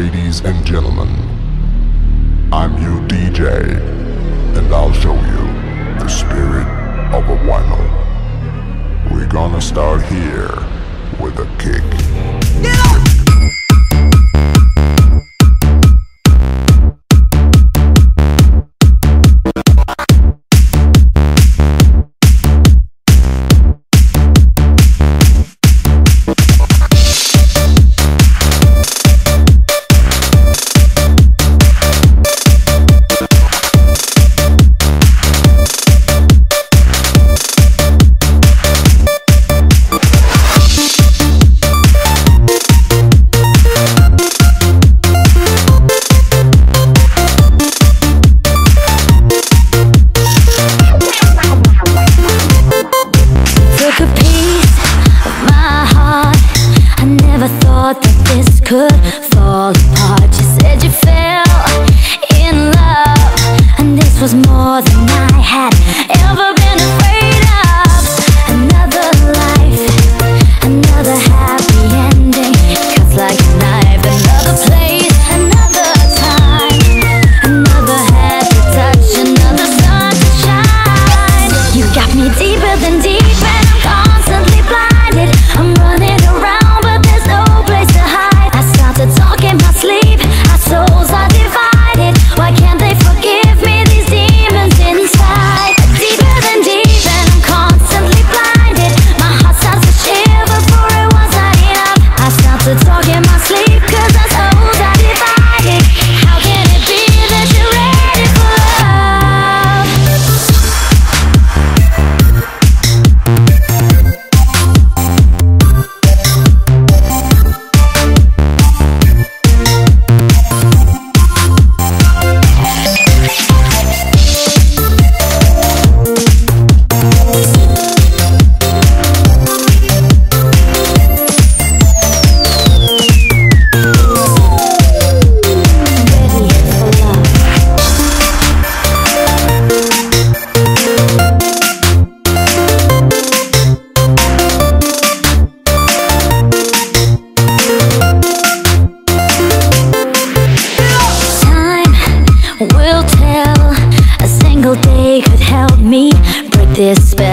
ladies and gentlemen. I'm your DJ, and I'll show you the spirit of a vinyl. We're gonna start here with a kick. could fall this spell